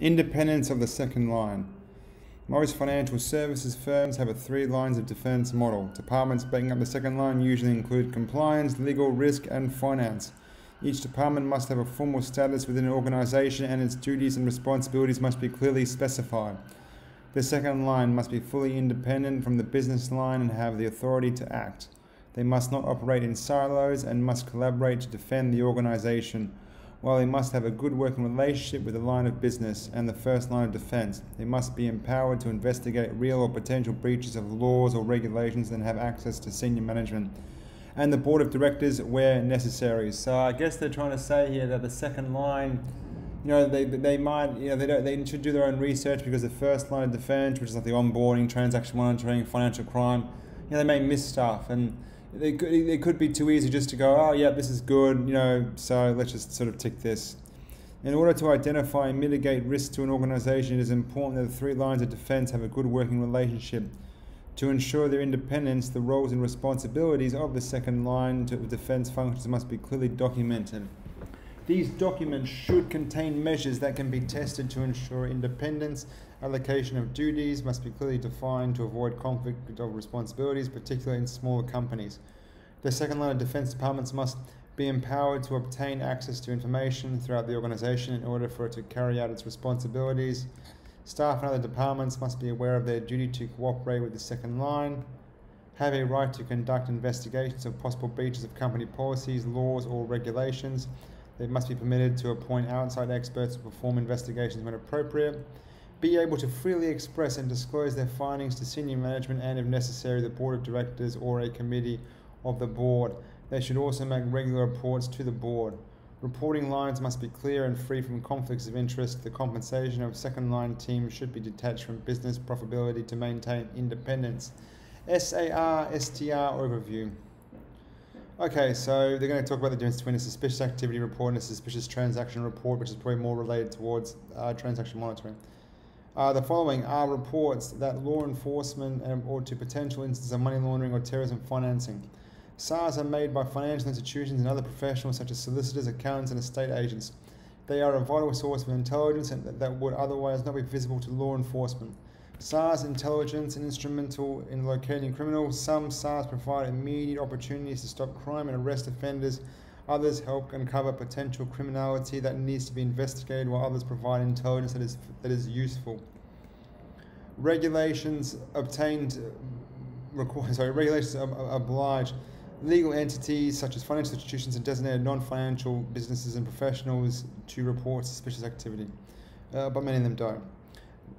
Independence of the second line. Most financial services firms have a three lines of defense model. Departments backing up the second line usually include compliance, legal, risk, and finance. Each department must have a formal status within an organization and its duties and responsibilities must be clearly specified. The second line must be fully independent from the business line and have the authority to act. They must not operate in silos and must collaborate to defend the organization. While they must have a good working relationship with the line of business and the first line of defense, they must be empowered to investigate real or potential breaches of laws or regulations and have access to senior management and the board of directors where necessary. So I guess they're trying to say here that the second line, you know, they, they might, you know, they don't, they should do their own research because the first line of defense, which is like the onboarding, transaction monitoring, financial crime, you know, they may miss stuff and it could, it could be too easy just to go, oh yeah, this is good, you know, so let's just sort of tick this. In order to identify and mitigate risks to an organization, it is important that the three lines of defense have a good working relationship to ensure their independence, the roles and responsibilities of the second line of defense functions must be clearly documented. These documents should contain measures that can be tested to ensure independence. Allocation of duties must be clearly defined to avoid conflict of responsibilities, particularly in smaller companies. The second line of defense departments must be empowered to obtain access to information throughout the organization in order for it to carry out its responsibilities. Staff and other departments must be aware of their duty to cooperate with the second line, have a right to conduct investigations of possible breaches of company policies, laws, or regulations. They must be permitted to appoint outside experts to perform investigations when appropriate. Be able to freely express and disclose their findings to senior management and, if necessary, the board of directors or a committee of the board. They should also make regular reports to the board. Reporting lines must be clear and free from conflicts of interest. The compensation of second line teams should be detached from business profitability to maintain independence. SAR STR overview. Okay, so they're going to talk about the difference between a suspicious activity report and a suspicious transaction report, which is probably more related towards uh, transaction monitoring. Uh, the following are reports that law enforcement um, or to potential instances of money laundering or terrorism financing. SARs are made by financial institutions and other professionals such as solicitors, accountants, and estate agents. They are a vital source of intelligence that would otherwise not be visible to law enforcement. SARS intelligence is instrumental in locating criminals. Some SARs provide immediate opportunities to stop crime and arrest offenders. Others help uncover potential criminality that needs to be investigated, while others provide intelligence that is, that is useful. Regulations obtained, require, sorry, regulations oblige legal entities such as financial institutions and designated non-financial businesses and professionals to report suspicious activity, uh, but many of them don't.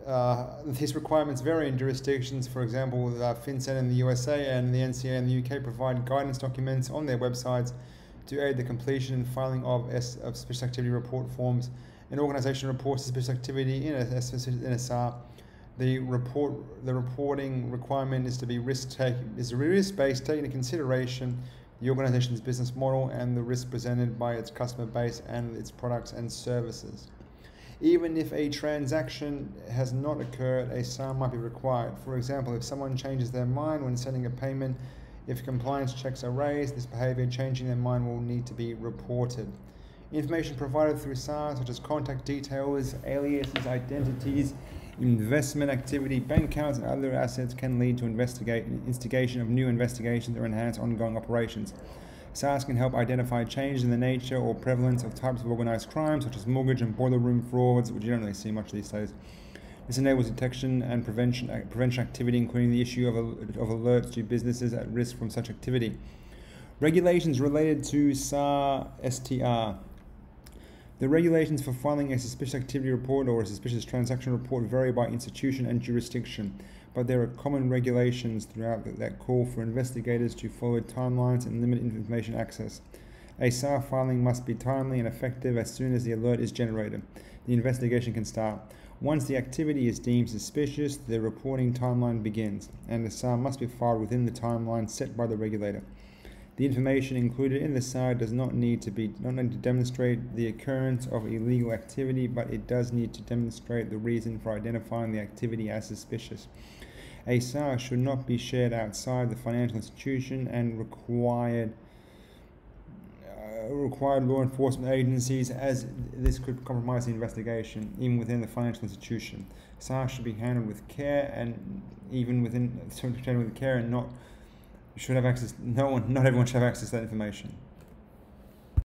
Uh, these requirements vary in jurisdictions. For example, uh, FinCEN in the USA and the NCA in the UK provide guidance documents on their websites to aid the completion and filing of, S- of suspicious activity report forms. An organization reports suspicious activity in a, a SAR the report the reporting requirement is to be risk take is risk based taking into consideration the organization's business model and the risk presented by its customer base and its products and services. Even if a transaction has not occurred, a SAR might be required. For example, if someone changes their mind when sending a payment, if compliance checks are raised, this behavior changing their mind will need to be reported. Information provided through SAR, such as contact details, aliases, identities, investment activity, bank accounts, and other assets can lead to instigation of new investigations or enhance ongoing operations. SARS can help identify changes in the nature or prevalence of types of organized crime, such as mortgage and boiler room frauds, which you don't really see much these days. This enables detection and prevention, uh, prevention activity, including the issue of, of alerts to businesses at risk from such activity. Regulations related to SAR STR the regulations for filing a suspicious activity report or a suspicious transaction report vary by institution and jurisdiction, but there are common regulations throughout that call for investigators to follow timelines and limit information access. A SAR filing must be timely and effective as soon as the alert is generated. The investigation can start. Once the activity is deemed suspicious, the reporting timeline begins, and the SAR must be filed within the timeline set by the regulator. The information included in the SAR does not need to be not need to demonstrate the occurrence of illegal activity, but it does need to demonstrate the reason for identifying the activity as suspicious. A SAR should not be shared outside the financial institution and required required law enforcement agencies as this could compromise the investigation, even within the financial institution. SARS should be handled with care and even within should be handled with care and not should have access. No one, not everyone should have access to that information.